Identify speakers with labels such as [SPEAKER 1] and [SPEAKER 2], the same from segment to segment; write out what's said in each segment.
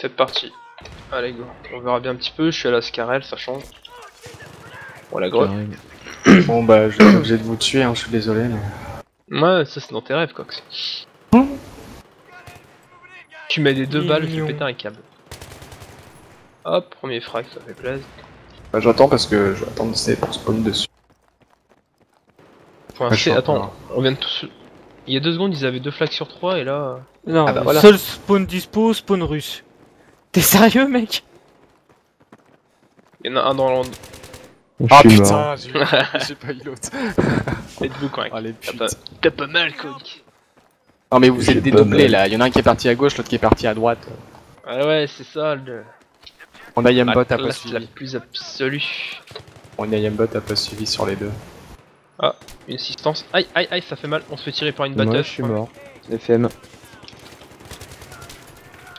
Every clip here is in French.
[SPEAKER 1] C'est parti. Allez go. On verra bien un petit peu, je suis à la Scarel, ça change. Bon la grotte.
[SPEAKER 2] Bon bah je suis obligé de vous tuer, hein, je suis désolé mais...
[SPEAKER 1] Ouais, ça c'est dans tes rêves, Cox. Tu mets des deux balles, je péter un câble. Hop, premier frag, ça fait plaisir.
[SPEAKER 2] Bah j'attends parce que je vais attendre c'est pour spawn dessus.
[SPEAKER 1] C, attends, on vient de tous. Il y a deux secondes, ils avaient deux flags sur trois et là.
[SPEAKER 3] Non,
[SPEAKER 2] Ah bah voilà.
[SPEAKER 3] seul spawn dispo, spawn russe. T'es sérieux, mec
[SPEAKER 1] Il y en a un dans l'end.
[SPEAKER 4] Je
[SPEAKER 2] Ah putain, j'ai pas eu l'autre.
[SPEAKER 1] Êtes-vous quand même
[SPEAKER 2] Allez
[SPEAKER 1] T'as
[SPEAKER 2] putain.
[SPEAKER 1] t'as pas mal, Cox.
[SPEAKER 2] Non mais vous êtes dédoublés là, il y en a un qui est parti à gauche, l'autre qui est parti à droite.
[SPEAKER 1] Ah ouais, c'est ça le.
[SPEAKER 2] On a Yambot a pas
[SPEAKER 1] la
[SPEAKER 2] suivi.
[SPEAKER 1] plus absolue.
[SPEAKER 2] On a Yambot a pas suivi sur les deux.
[SPEAKER 1] Une assistance. Aïe, aïe, aïe, ça fait mal. On se fait tirer par une
[SPEAKER 4] Moi,
[SPEAKER 1] batteuse.
[SPEAKER 4] je suis mort. FM.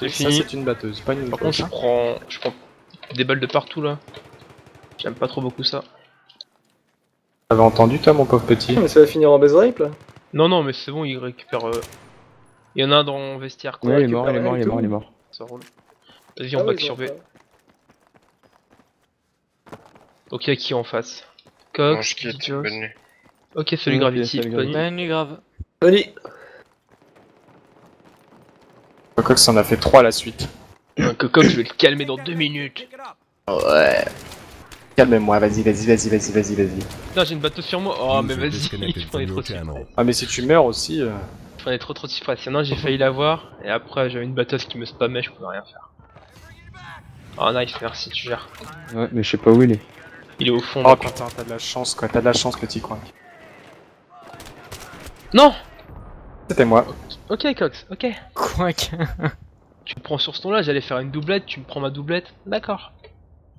[SPEAKER 1] C'est
[SPEAKER 2] Ça
[SPEAKER 1] fini.
[SPEAKER 2] c'est une batteuse, pas une
[SPEAKER 1] Par contre, je prends, je prends des balles de partout là. J'aime pas trop beaucoup ça.
[SPEAKER 2] T'avais entendu toi mon pauvre petit
[SPEAKER 5] Mais ça va finir en base rape là.
[SPEAKER 1] Non, non, mais c'est bon, il récupère. euh, Il y en a un dans vestiaire quoi.
[SPEAKER 4] Ouais, il est mort, il est mort, il est mort, il est mort.
[SPEAKER 1] Ça roule. Vas-y, on
[SPEAKER 5] Ah
[SPEAKER 1] back
[SPEAKER 5] oui,
[SPEAKER 1] sur B. y a qui en face? Cox. Ok, celui
[SPEAKER 4] Ok,
[SPEAKER 1] Gravity.
[SPEAKER 3] Bonne nuit, grave.
[SPEAKER 5] Pas. Allez,
[SPEAKER 2] Cox en a fait 3 à la suite.
[SPEAKER 1] Un Cox, je vais le calmer dans deux minutes.
[SPEAKER 2] Ouais. Calmez-moi, vas-y, vas-y, vas-y, vas-y, vas-y, vas-y.
[SPEAKER 1] Putain, j'ai une bateau sur moi. Oh, mais vas-y, je prenais trop de.
[SPEAKER 2] Ah mais si tu meurs aussi... euh,
[SPEAKER 1] Je prenais trop trop de surprise. Un, j'ai failli l'avoir. Et après, j'avais une batteuse qui me spammait, je pouvais rien faire. Oh, nice, merci, tu gères.
[SPEAKER 4] Ouais, mais je sais pas où il est.
[SPEAKER 1] Il est au fond.
[SPEAKER 2] Oh putain, t'as de la chance quoi, t'as de la chance petit coin.
[SPEAKER 1] Non
[SPEAKER 2] C'était moi.
[SPEAKER 1] Ok, Cox, ok.
[SPEAKER 3] Quoi que...
[SPEAKER 1] Tu me prends sur ce ton-là, j'allais faire une doublette, tu me prends ma doublette. D'accord.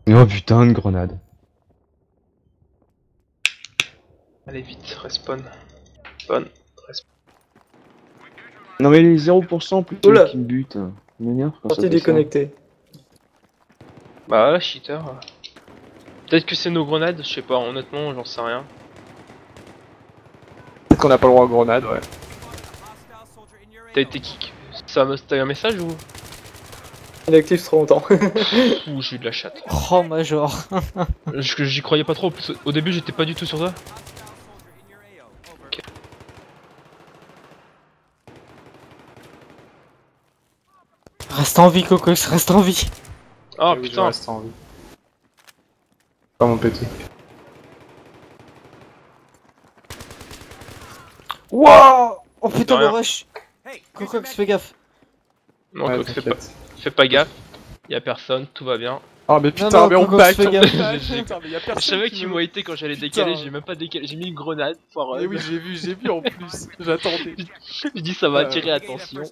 [SPEAKER 4] Oh putain, une grenade.
[SPEAKER 1] Allez, vite, respawn. Respawn.
[SPEAKER 4] Non mais les 0% plutôt
[SPEAKER 5] Oula.
[SPEAKER 4] qui me butent. Ça m'énerve quand ça
[SPEAKER 5] sortie
[SPEAKER 4] fait ça.
[SPEAKER 5] déconnectée.
[SPEAKER 1] Bah voilà, cheater. Peut-être que c'est nos grenades, je sais pas, honnêtement, j'en sais rien.
[SPEAKER 2] Peut-être qu'on a pas le droit aux grenades, ouais.
[SPEAKER 1] T'as été kick. Ça m'a- T'as eu un message ou?
[SPEAKER 5] Inactif trop longtemps.
[SPEAKER 1] Ouh, j'ai eu de la chatte.
[SPEAKER 3] Oh, Major.
[SPEAKER 1] Je- J'y croyais pas trop, plus, au début j'étais pas du tout sur ça.
[SPEAKER 3] Reste en vie, Cocox, reste en vie.
[SPEAKER 1] Oh
[SPEAKER 2] Oui,
[SPEAKER 1] putain,
[SPEAKER 2] reste en vie. Pas mon petit.
[SPEAKER 3] Wow Oh putain, le rush Cocox, fais gaffe.
[SPEAKER 1] non,
[SPEAKER 2] Ouais,
[SPEAKER 1] Cox, fais pas, fais pas gaffe. Y'a personne, tout va bien.
[SPEAKER 2] Oh mais putain,
[SPEAKER 3] non,
[SPEAKER 2] mais on a
[SPEAKER 1] Je savais que
[SPEAKER 2] qui
[SPEAKER 1] tu
[SPEAKER 2] me-
[SPEAKER 1] m'as été quand j'allais décaler, j'ai même pas décalé, j'ai mis une grenade, foireuse.
[SPEAKER 2] Eh oui, j'ai vu, j'ai vu en plus. J'attendais.
[SPEAKER 1] Je dis ça va
[SPEAKER 2] Euh,
[SPEAKER 1] attirer attention.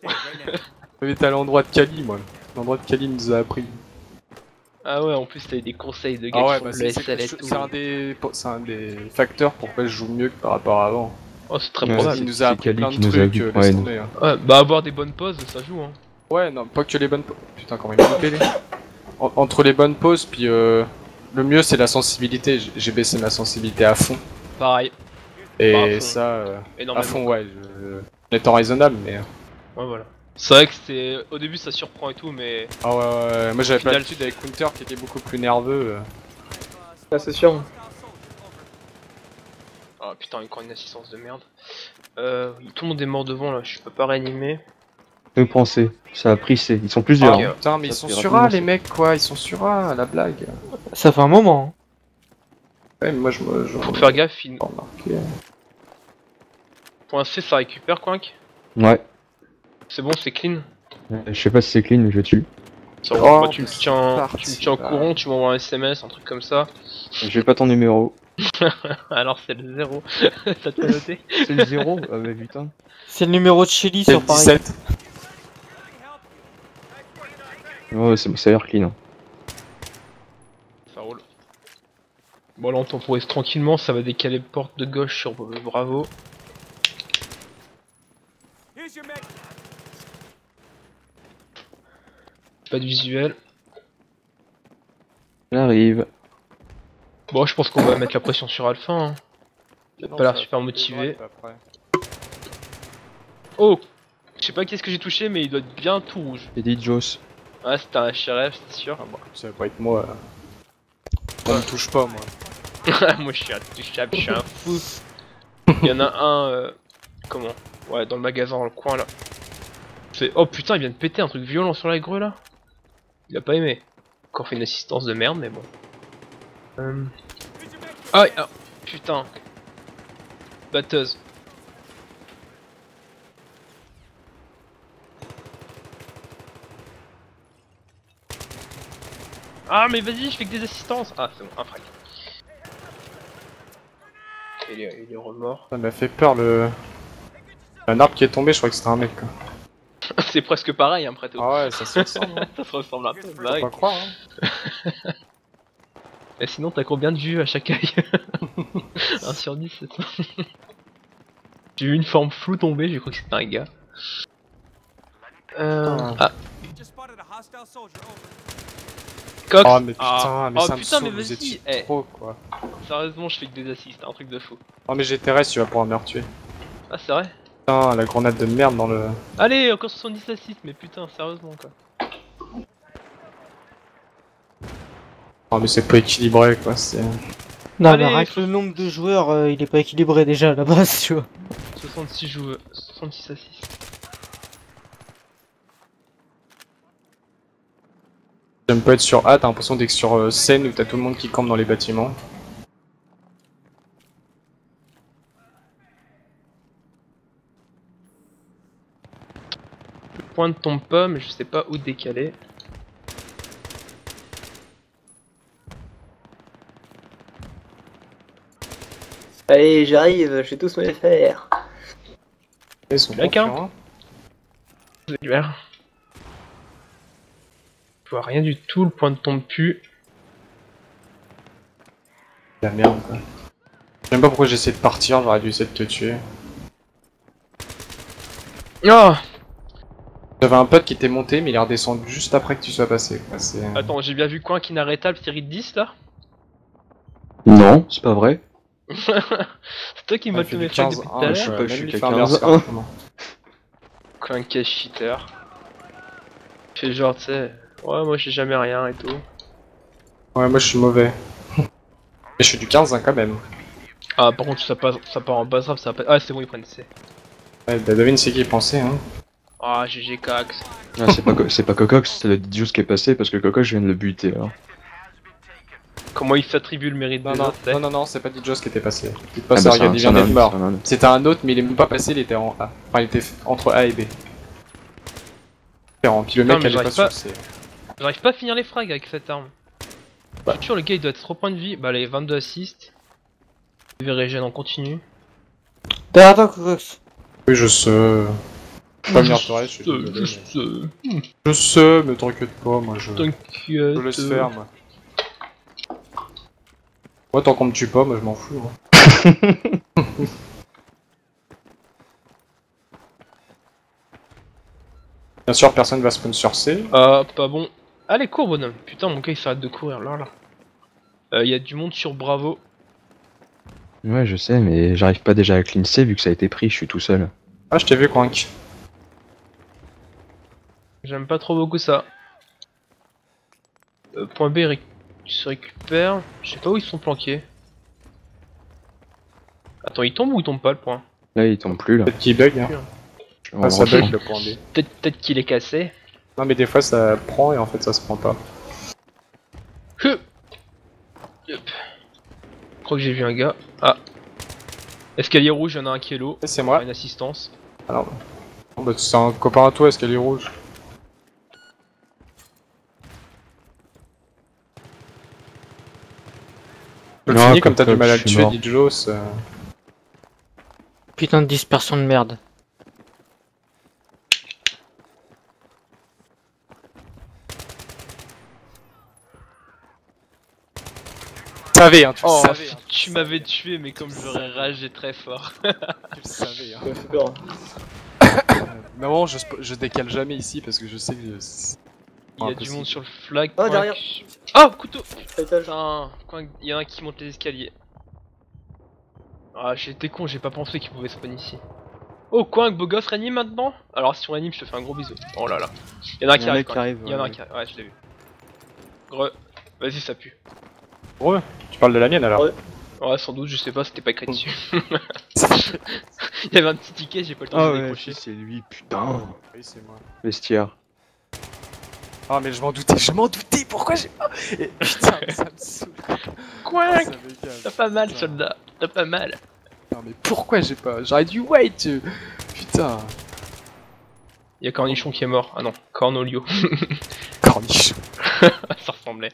[SPEAKER 2] Mais t'es à l'endroit de Kali, moi. L'endroit de Kali nous a appris.
[SPEAKER 1] Ah ouais, en plus t'as eu des conseils de gars
[SPEAKER 2] Ah
[SPEAKER 1] qui
[SPEAKER 2] ouais,
[SPEAKER 1] font
[SPEAKER 2] bah
[SPEAKER 1] le
[SPEAKER 2] c'est c'est-
[SPEAKER 1] SL et
[SPEAKER 2] c'est
[SPEAKER 1] tout.
[SPEAKER 2] c'est un des c'est un des facteurs pourquoi je joue mieux que par rapport à avant.
[SPEAKER 1] Oh, c'est très
[SPEAKER 4] Ouais,
[SPEAKER 1] probable.
[SPEAKER 2] Il nous a appris plein de
[SPEAKER 4] qui nous a
[SPEAKER 2] trucs,
[SPEAKER 4] vu.
[SPEAKER 2] euh,
[SPEAKER 4] Ouais,
[SPEAKER 2] tomber, hein.
[SPEAKER 1] Ouais, bah avoir des bonnes pauses, ça joue hein.
[SPEAKER 2] Ouais, non, pas que les bonnes pauses. Putain, comment il m'a coupé, les- En- Entre les bonnes pauses, puis euh, le mieux c'est la sensibilité. J'ai- baissé ma sensibilité à fond.
[SPEAKER 1] Pareil,
[SPEAKER 2] Et
[SPEAKER 1] à fond.
[SPEAKER 2] ça, euh, à fond, ouais. Je... En étant raisonnable, mais.
[SPEAKER 1] Ouais, voilà. C'est vrai que c'est. Au début ça surprend et tout, mais.
[SPEAKER 2] Ah ouais, ouais, ouais. moi j'avais pas l'habitude avec Counter qui était beaucoup plus nerveux. euh.
[SPEAKER 5] Ah, c'est sûr.
[SPEAKER 1] Ah putain, encore une assistance de merde. Euh. Tout le monde est mort devant là, je peux pas réanimer.
[SPEAKER 4] Que penser Ça a pris C. Ils sont plusieurs. Hein.
[SPEAKER 2] Putain, mais ils sont sur A, les mecs, quoi. Ils sont sur A, la blague.
[SPEAKER 3] Ça fait un moment. hein.
[SPEAKER 2] Ouais, mais moi je me.
[SPEAKER 1] Faut faire gaffe, il...
[SPEAKER 2] Pas remarqué.
[SPEAKER 1] point C ça récupère, Quink.
[SPEAKER 4] Ouais.
[SPEAKER 1] C'est bon, c'est clean.
[SPEAKER 4] Euh, Je sais pas si c'est clean, mais je tue.
[SPEAKER 1] Ça
[SPEAKER 2] Oh.
[SPEAKER 1] Bah, tu me tiens, tu me tiens au courant, tu m'envoies un SMS, un truc comme ça.
[SPEAKER 4] J'ai pas ton numéro.
[SPEAKER 1] Alors c'est le 0. ça t'a noté
[SPEAKER 4] C'est le 0 Ah bah putain.
[SPEAKER 3] C'est le numéro de Shelly
[SPEAKER 2] C'est
[SPEAKER 3] sur
[SPEAKER 2] le
[SPEAKER 3] Paris.
[SPEAKER 2] 17.
[SPEAKER 4] Ouais, c'est- ça a l'air clean. hein.
[SPEAKER 1] Ça roule. Bon là on temporise tranquillement, ça va décaler porte de gauche sur euh, Bravo. Pas de visuel.
[SPEAKER 4] J'arrive.
[SPEAKER 1] Bon je pense qu'on va mettre la pression sur Alpha. Hein. Il a pas l'air super motivé. Oh Je sais pas qu'est-ce que j'ai touché mais il doit être bien tout rouge.
[SPEAKER 4] J'ai dit Joss.
[SPEAKER 1] Ouais, c'était un HRF, c'est sûr.
[SPEAKER 2] Ça va pas être moi. euh. Ça me touche pas, moi.
[SPEAKER 1] Moi je suis intouchable, je suis un fou. Il y en a un. euh, comment? Ouais, dans le magasin, dans le coin là. C'est. Oh putain, il vient de péter un truc violent sur la grue là. Il a pas aimé. Encore fait une assistance de merde, mais bon. Euh... Ah, ah, putain. Batteuse. Ah, mais vas-y, je fais que des assistances. Ah, c'est bon, un frag. Il est, il est remords.
[SPEAKER 2] Ça m'a fait peur le. Un arbre qui est tombé, je crois que c'était un mec. Quoi.
[SPEAKER 1] c'est presque pareil, hein, prêt
[SPEAKER 2] Ah ouais, ça se ressemble. hein.
[SPEAKER 1] Ça se ressemble un peu,
[SPEAKER 2] Faut
[SPEAKER 1] bah oui.
[SPEAKER 2] pas croire. Hein.
[SPEAKER 1] Et sinon, t'as combien de vues à chaque œil 1 sur 10, c'est ça J'ai vu une forme floue tomber, j'ai cru que c'était un gars. Euh... Ah, Cox
[SPEAKER 2] Oh mais putain,
[SPEAKER 1] Ah.
[SPEAKER 2] mais
[SPEAKER 1] Oh,
[SPEAKER 2] ça me
[SPEAKER 1] putain,
[SPEAKER 2] saoule,
[SPEAKER 1] mais
[SPEAKER 2] vous
[SPEAKER 1] vas-y,
[SPEAKER 2] étiez
[SPEAKER 1] eh.
[SPEAKER 2] trop quoi.
[SPEAKER 1] Sérieusement, je fais que des assists, un truc de fou.
[SPEAKER 2] Oh mais j'ai Thérèse, tu vas pouvoir me retuer.
[SPEAKER 1] Ah, c'est vrai
[SPEAKER 2] Putain, la grenade de merde dans le...
[SPEAKER 1] Allez, encore 70 assists, mais putain, sérieusement quoi.
[SPEAKER 2] Oh mais c'est pas équilibré quoi, c'est...
[SPEAKER 3] Non,
[SPEAKER 1] Allez,
[SPEAKER 3] mais avec le nombre de joueurs, euh, il est pas équilibré déjà à la base, tu vois.
[SPEAKER 1] 66 joueurs, 66 assists.
[SPEAKER 2] J'aime pas être sur A, t'as l'impression d'être sur euh, scène où t'as tout le monde qui campe dans les bâtiments.
[SPEAKER 1] Le point ne tombe pas, mais je sais pas où décaler.
[SPEAKER 5] Allez, j'arrive, je vais tous me faire.
[SPEAKER 2] Ils sont.
[SPEAKER 1] C'est clair. Je vois rien du tout, le point ne tombe plus.
[SPEAKER 2] La merde quoi. Je sais même pas pourquoi j'essaie de partir, j'aurais dû essayer de te tuer.
[SPEAKER 1] Oh
[SPEAKER 2] J'avais un pote qui était monté mais il est redescendu juste après que tu sois passé quoi.
[SPEAKER 1] Attends, j'ai bien vu coin inarrêtable, série de 10 là?
[SPEAKER 4] Non, c'est pas vrai.
[SPEAKER 1] C'est toi qui m'as fait
[SPEAKER 2] fait
[SPEAKER 1] mes
[SPEAKER 2] 15
[SPEAKER 1] depuis tout
[SPEAKER 2] ah,
[SPEAKER 1] à l'heure
[SPEAKER 2] je sais pas,
[SPEAKER 4] je suis qu'à
[SPEAKER 2] faire un
[SPEAKER 4] 15.
[SPEAKER 2] berserk, comment.
[SPEAKER 1] Coin cash cheater. Fait genre, tu sais, ouais, moi j'ai jamais rien et tout.
[SPEAKER 2] Ouais, moi je suis mauvais. Mais je suis du 15 hein, quand même.
[SPEAKER 1] Ah, par contre, ça, passe, ça part en base rap, ça va pas. Ah, c'est bon, ils prennent C.
[SPEAKER 2] Ouais, bah devine c'est qui pensait hein.
[SPEAKER 1] Ah, GG Cax.
[SPEAKER 4] Ah, c'est pas, Co- c'est pas Cocox, c'est le Didius qui est passé parce que Cocox, je viens de le buter. Alors.
[SPEAKER 1] Comment il s'attribue le mérite
[SPEAKER 2] Non,
[SPEAKER 1] des
[SPEAKER 2] non,
[SPEAKER 1] autres,
[SPEAKER 2] non, non, non, c'est pas Dijos qui était passé. Pas
[SPEAKER 4] Ah,
[SPEAKER 2] ça,
[SPEAKER 4] bah, un-
[SPEAKER 2] il vient d'être mort. C'était un autre, mais il est même pas passé, il était en A. Enfin, il était entre A et B. Différent. Puis le mec, pas
[SPEAKER 1] j'arrive
[SPEAKER 2] sur
[SPEAKER 1] pas-. J'arrive pas à finir les frags avec cette arme. Je suis sûr, le gars il doit être 3 points de vie. Bah, les 22 assists. VRGN en continu.
[SPEAKER 3] Derrière toi, Cocox.
[SPEAKER 2] Oui, je sais. Pas je désolé,
[SPEAKER 1] juste,
[SPEAKER 2] mais-
[SPEAKER 1] euh,
[SPEAKER 2] Je sais, mais t'inquiète pas, moi je.
[SPEAKER 1] t'inquiète.
[SPEAKER 2] Je laisse faire, moi. Moi, tant qu'on me tue pas, moi je m'en fous. hein. Bien sûr, personne va spawn sur C.
[SPEAKER 1] Ah, pas bon. Allez, cours, bonhomme. Putain, mon gars il s'arrête de courir là, là. Euh, y a du monde sur Bravo.
[SPEAKER 4] Ouais, je sais, mais j'arrive pas déjà à clean C vu que ça a été pris, je suis tout seul.
[SPEAKER 2] Ah, je t'ai vu, Quank.
[SPEAKER 1] J'aime pas trop beaucoup ça. Euh, point B, réc- se récupère. Je sais pas où ils sont planqués. Attends, il tombe ou il tombe pas le point?
[SPEAKER 4] Là, il tombe plus là.
[SPEAKER 2] Peut-être qu'il bug. Hein.
[SPEAKER 4] On
[SPEAKER 2] Ah, ça bug le point B.
[SPEAKER 1] Peut-être qu'il est cassé.
[SPEAKER 2] Non, mais des fois ça prend et en fait ça se prend pas.
[SPEAKER 1] Je crois que j'ai vu un gars. Ah. Escalier rouge, il y en a un qui est low.
[SPEAKER 2] C'est moi.
[SPEAKER 1] Une assistance.
[SPEAKER 2] Alors. Bon, bah, c'est un copain à toi, est rouge Le comme t'as du mal à le tuer, euh.
[SPEAKER 3] Putain de dispersion de merde.
[SPEAKER 2] Tu savais, hein, tu
[SPEAKER 1] Oh,
[SPEAKER 2] le savais. hein,
[SPEAKER 1] tu m'avais tué, mais comme j'aurais ragé très fort.
[SPEAKER 2] tu le savais. Hein. Non, je, sp- je décale jamais ici parce que je sais que. je-
[SPEAKER 1] Il y a du monde sur le flag.
[SPEAKER 5] Oh, derrière.
[SPEAKER 1] que- Oh, couteau. Putain, il y en a un qui monte les escaliers. Ah, j'étais con, j'ai pas pensé qu'il pouvait spawn ici. Oh, quoi, beau gosse, réanime maintenant? Alors, si on réanime, je te fais un gros bisou. Oh là là. Il y en a un qui arrive. Il y en a un qui arrive. Ouais, je l'ai vu. Gre. Vas-y, ça pue.
[SPEAKER 2] Tu parles de la mienne alors
[SPEAKER 5] Ouais.
[SPEAKER 1] Ouais, sans doute, je sais pas, c'était pas écrit dessus. Il y avait un petit ticket, j'ai pas le temps
[SPEAKER 4] Ah
[SPEAKER 1] de
[SPEAKER 4] ouais,
[SPEAKER 1] décrocher.
[SPEAKER 4] si, c'est lui, putain.
[SPEAKER 2] Oui, c'est moi.
[SPEAKER 4] Vestiaire.
[SPEAKER 2] Ah, mais je m'en doutais, je m'en doutais, pourquoi j'ai pas. Et, putain, ça me saoule.
[SPEAKER 1] Quoi. T'as pas mal,
[SPEAKER 2] Putain.
[SPEAKER 1] soldat. T'as pas mal.
[SPEAKER 2] Non, mais pourquoi j'ai pas. J'aurais dû wait euh. Putain,
[SPEAKER 1] Il y a Cornichon qui est mort. Ah non, Cornolio.
[SPEAKER 2] corniche.
[SPEAKER 1] ça ressemblait.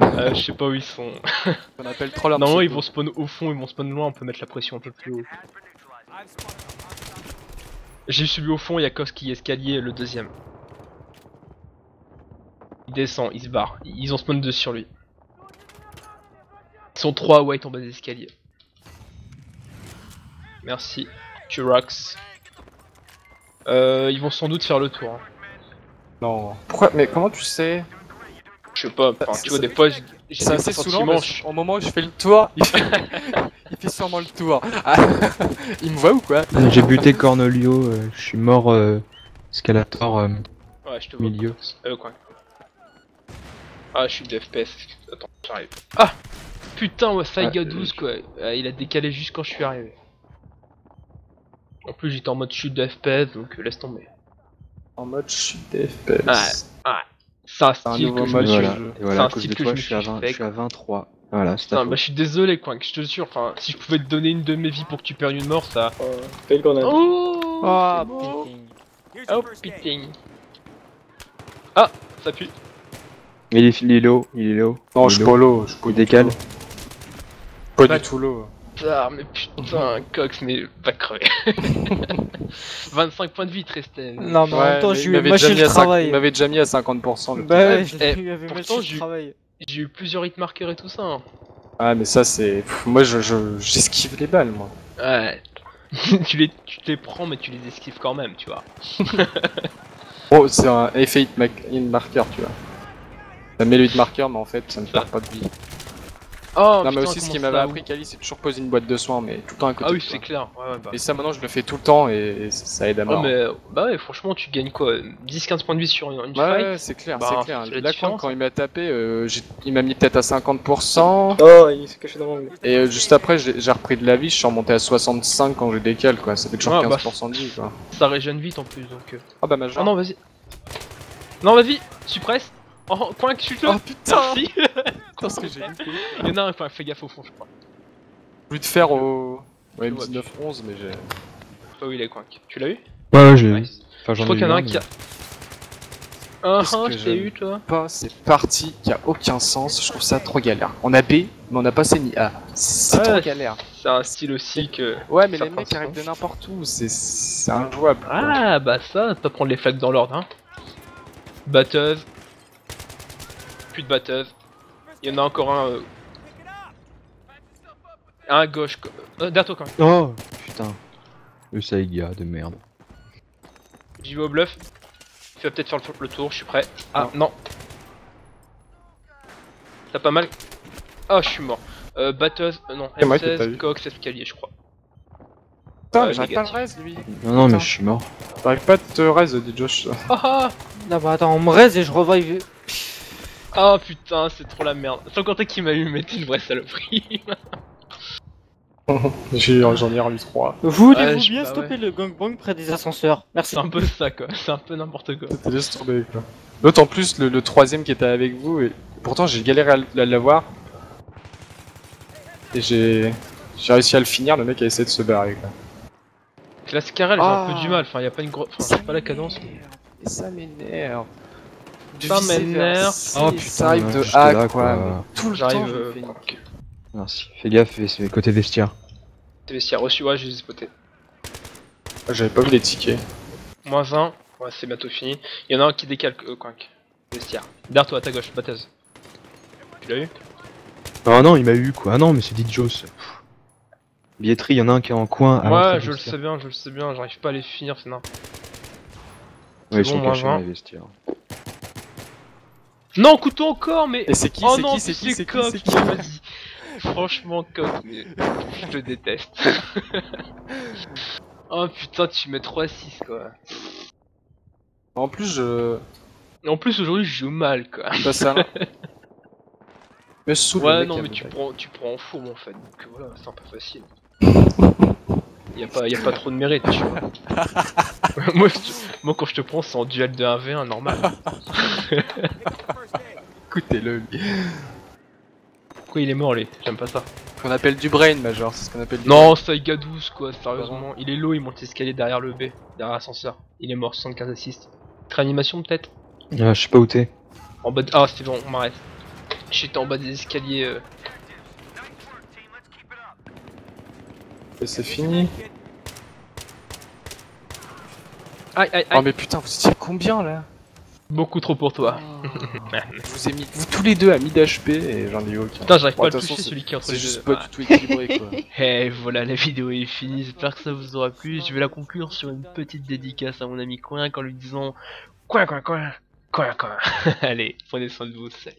[SPEAKER 1] Euh, je sais pas où ils sont.
[SPEAKER 2] On appelle trop leur
[SPEAKER 1] Normalement, ils vont spawn au fond, ils vont spawn loin, on peut mettre la pression un peu plus haut. J'ai subi au fond, il y a Koski escalier, le deuxième. Il descend, il se barre. Ils ont spawn deux sur lui. Ils sont trois à white en bas des escaliers. Merci. Turax. Euh, ils vont sans doute faire le tour. hein.
[SPEAKER 2] Non. Pourquoi Mais comment tu sais?
[SPEAKER 1] Je sais pas, enfin, tu vois, des fois, j'ai
[SPEAKER 2] C'est assez saoulant
[SPEAKER 1] je-
[SPEAKER 2] qu'au moment où je fais le tour, il fait, il fait sûrement le tour. Ah, il me voit ou quoi?
[SPEAKER 4] J'ai buté Cornelio, euh, je suis mort euh, Scalator euh,
[SPEAKER 1] Ouais, je te vois.
[SPEAKER 4] milieu.
[SPEAKER 1] Euh, quoi. Ah, je suis de FPS. Attends, j'arrive. Ah Putain, ouais, Saiga
[SPEAKER 4] Ah,
[SPEAKER 1] 12, quoi. Ah, il a décalé juste quand je suis arrivé. En plus, j'étais en mode chute de FPS, donc euh, laisse tomber.
[SPEAKER 2] En mode chute FPS.
[SPEAKER 1] C'est un
[SPEAKER 2] C'est un
[SPEAKER 1] style
[SPEAKER 2] nouveau
[SPEAKER 1] que je
[SPEAKER 2] mode
[SPEAKER 1] me
[SPEAKER 2] de
[SPEAKER 1] suis...
[SPEAKER 4] voilà,
[SPEAKER 1] C'est un style
[SPEAKER 4] de
[SPEAKER 1] que
[SPEAKER 4] toi,
[SPEAKER 1] je
[SPEAKER 4] je
[SPEAKER 1] me
[SPEAKER 4] suis à
[SPEAKER 1] suis
[SPEAKER 4] 20,
[SPEAKER 1] fait,
[SPEAKER 4] je suis à 23. Voilà, c'est
[SPEAKER 1] bah je suis désolé, quoi, que je te jure, enfin, si je pouvais te donner une de mes vies pour que tu perdes une mort, ça...
[SPEAKER 5] Euh, Fais le grenade.
[SPEAKER 1] Oh
[SPEAKER 3] Ah,
[SPEAKER 1] c'est beau.
[SPEAKER 3] putain.
[SPEAKER 1] Oh, putain Ah Ça pue
[SPEAKER 4] Il est, il est low, il est low.
[SPEAKER 2] Non, je suis pas low. Je suis du
[SPEAKER 4] décale.
[SPEAKER 2] Pas du tout low.
[SPEAKER 1] Ah, mais putain, Cox, mais va crever 25 points de vie, Tristan
[SPEAKER 3] Non, mais en même temps, j'ai eu mâché
[SPEAKER 2] déjà mis
[SPEAKER 3] le travail.
[SPEAKER 2] Il m'avait déjà mis à 50%. Le
[SPEAKER 3] Bah ouais,
[SPEAKER 1] Eh,
[SPEAKER 3] eu
[SPEAKER 1] j'ai-
[SPEAKER 3] le travail.
[SPEAKER 1] J'ai eu plusieurs hit marqueurs et tout ça. hein.
[SPEAKER 2] Ah, mais ça, c'est. Moi, je, je- j'esquive les balles, moi.
[SPEAKER 1] Ouais. tu, les, tu te les prends, mais tu les esquives quand même, tu vois.
[SPEAKER 2] Oh, c'est un effet hit, ma- hit marker, tu vois. Ça met le hit marker, mais en fait, ça ne perd pas de vie.
[SPEAKER 1] Oh,
[SPEAKER 2] non, mais aussi, ce qui m'avait appris, Kali, c'est toujours poser une boîte de soins, mais tout le temps à côté.
[SPEAKER 1] Ah oui,
[SPEAKER 2] de
[SPEAKER 1] c'est clair. Ouais, ouais, bah.
[SPEAKER 2] Et ça, maintenant, je le fais tout le temps et, et ça aide à
[SPEAKER 1] Oh,
[SPEAKER 2] mort.
[SPEAKER 1] mais bah ouais, franchement, tu gagnes quoi 10-15 points de vie sur une, une
[SPEAKER 2] Ouais,
[SPEAKER 1] fight
[SPEAKER 2] ouais, c'est clair,
[SPEAKER 1] Bah,
[SPEAKER 2] c'est clair. Là, quand, il m'a tapé, euh, j'ai- il m'a mis peut-être à 50%.
[SPEAKER 5] Oh, il s'est caché dans l'angle.
[SPEAKER 2] Et euh, juste après, j'ai repris de la vie, je suis remonté à 65 quand je décale, quoi. Ça fait toujours
[SPEAKER 1] Ouais, bah,
[SPEAKER 2] 15% de vie, quoi.
[SPEAKER 1] Ça régène vite en plus, donc. euh.
[SPEAKER 2] Ah bah, major.
[SPEAKER 1] Ah non, vas-y. Non, vas-y, suppresse. Oh, coin que chute
[SPEAKER 2] Oh putain
[SPEAKER 1] Merci
[SPEAKER 2] Putain, ce que j'ai loupé.
[SPEAKER 1] Il y en a un, enfin, fais gaffe au fond, je crois.
[SPEAKER 2] J'ai voulu te faire au. Ouais,
[SPEAKER 1] Je vois
[SPEAKER 2] 19-11, mais j'ai.
[SPEAKER 1] Je sais pas où il est, coin. Tu l'as eu
[SPEAKER 4] Ouais, ouais, j'ai.
[SPEAKER 1] Nice.
[SPEAKER 4] Enfin,
[SPEAKER 1] Je
[SPEAKER 4] j'en
[SPEAKER 1] crois
[SPEAKER 4] ai
[SPEAKER 1] qu'il y en a
[SPEAKER 4] eu
[SPEAKER 1] un qui a. Ah, ah, je t'ai eu, toi.
[SPEAKER 2] Pas, c'est parti qui a aucun sens, je trouve ça trop galère. On a B, mais on a passé ni A. C'est
[SPEAKER 1] Ouais,
[SPEAKER 2] trop galère.
[SPEAKER 1] C'est un style aussi que.
[SPEAKER 2] Ouais, mais les mecs arrivent de n'importe où, c'est c'est injouable.
[SPEAKER 1] Ah, bah ça, pas prendre les flaques dans l'ordre, hein. Batteuse. Plus de batteuse. Il y en a encore un. euh, Un à gauche. Euh, derrière toi, quand même.
[SPEAKER 4] Oh putain. Le Saiga de merde.
[SPEAKER 1] J'y vais au bluff. Tu vas peut-être faire le, le tour, je suis prêt. Ah, non. T'as pas mal. Ah, je suis mort. Euh, batteuse, euh, non,
[SPEAKER 2] C'est moi qui t'ai pas
[SPEAKER 1] M16,
[SPEAKER 2] vu.
[SPEAKER 1] cox, escalier, je crois.
[SPEAKER 2] Putain, j'arrive pas à le raise, lui.
[SPEAKER 4] Non, non, mais je suis mort.
[SPEAKER 2] J'arrive pas à te raise, dit Josh.
[SPEAKER 1] Ah ah
[SPEAKER 3] Non, bah attends, on me raise et je revive.
[SPEAKER 1] Ah putain, c'est trop la merde. Sans compter qu'il m'a eu, mais t'es une vraie saloperie.
[SPEAKER 2] J'ai- J'en ai remis 3.
[SPEAKER 3] Voulez-vous
[SPEAKER 1] Ouais,
[SPEAKER 3] bien stopper le gangbang près des ascenseurs Merci.
[SPEAKER 1] c'est un peu ça, quoi. C'est un peu n'importe quoi.
[SPEAKER 2] C'était laisse tomber, quoi. L'autre, en plus, le, le troisième qui était avec vous, et pourtant j'ai galéré à, l'avoir. Et j'ai. J'ai réussi à le finir, le mec a essayé de se barrer, quoi.
[SPEAKER 1] La Scarel, j'ai un
[SPEAKER 2] Ah.
[SPEAKER 1] peu du mal. Enfin, y a pas une grosse. Enfin, pas la cadence.
[SPEAKER 2] Et ça m'énerve. Du
[SPEAKER 1] Ça
[SPEAKER 2] vice-versa,
[SPEAKER 1] m'énerve.
[SPEAKER 4] Oh putain,
[SPEAKER 2] ça arrive de
[SPEAKER 4] là,
[SPEAKER 2] quoi.
[SPEAKER 4] quoi.
[SPEAKER 2] mais Tout le
[SPEAKER 1] J'arrive.
[SPEAKER 2] temps,
[SPEAKER 1] euh.
[SPEAKER 4] Merci. Fais gaffe, c'est côté vestiaire.
[SPEAKER 1] T'es vestiaire reçu, ouais, j'ai spoté.
[SPEAKER 2] Ah, J'avais pas vu les tickets.
[SPEAKER 1] Moins 1, ouais, c'est bientôt fini. Il y en a un qui décale, euh, coin. Vestiaire. Derrière toi, à ta gauche, batteuse. Tu l'as eu
[SPEAKER 4] Ah non, il m'a eu quoi. Ah non, mais c'est dit Joss. Billetterie, il y en a un qui est en coin. à
[SPEAKER 1] Ouais, je le sais bien, je le sais bien, j'arrive pas à les finir, c'est n'importe
[SPEAKER 4] Ouais, ils sont
[SPEAKER 1] bon, moins
[SPEAKER 4] cachés dans
[SPEAKER 1] 20.
[SPEAKER 4] les vestiaires.
[SPEAKER 1] Non, couteau encore, mais.
[SPEAKER 2] Et c'est qui
[SPEAKER 1] oh
[SPEAKER 2] C'est
[SPEAKER 1] non,
[SPEAKER 2] qui C'est qui
[SPEAKER 1] c'est
[SPEAKER 2] qui qui
[SPEAKER 1] vas-y. Franchement, coq, mais je te déteste. Oh putain, tu mets 3 à 6 quoi.
[SPEAKER 2] En plus, je
[SPEAKER 1] en plus, aujourd'hui, je joue mal quoi.
[SPEAKER 2] passe à l'un. Mais le
[SPEAKER 1] Ouais, non, mais tu prends, tu prends en fourme en fait, donc voilà, c'est un peu facile. Y a pas, y a pas trop de mérite, tu vois. moi, je te- moi, quand je te prends, c'est en duel de 1v1 normal.
[SPEAKER 2] Écoutez-le. lui.
[SPEAKER 1] Pourquoi il est mort, lui? J'aime pas ça.
[SPEAKER 2] Ce qu'on appelle du brain, Major. C'est ce qu'on appelle du
[SPEAKER 1] Non, c'est Taiga 12 quoi, sérieusement. Il est low, il monte l'escalier derrière le B, derrière l'ascenseur. Il est mort, 75 assists. Réanimation peut-être?
[SPEAKER 4] Ah, je sais pas où t'es.
[SPEAKER 1] En bas de... Ah, c'est bon, on m'arrête. J'étais en bas des escaliers. euh.
[SPEAKER 2] Et c'est fini.
[SPEAKER 1] Aïe, aïe,
[SPEAKER 2] Oh
[SPEAKER 1] aïe.
[SPEAKER 2] mais putain, vous étiez combien là?
[SPEAKER 1] Beaucoup trop pour toi.
[SPEAKER 2] Je vous ai mis vous tous les deux à 1000 HP et j'en ai eu aucun.
[SPEAKER 1] Putain, j'arrive
[SPEAKER 2] Bon,
[SPEAKER 1] pas à le toucher celui qui est entre
[SPEAKER 2] C'est
[SPEAKER 1] les
[SPEAKER 2] juste
[SPEAKER 1] deux.
[SPEAKER 2] pas du tout équilibré quoi.
[SPEAKER 1] Et voilà, la vidéo est finie. J'espère que ça vous aura plu. Je vais la conclure sur une petite dédicace à mon ami Coin en lui disant Coin, coin, coin, coin, coin. Allez, prenez soin de vous. Salut.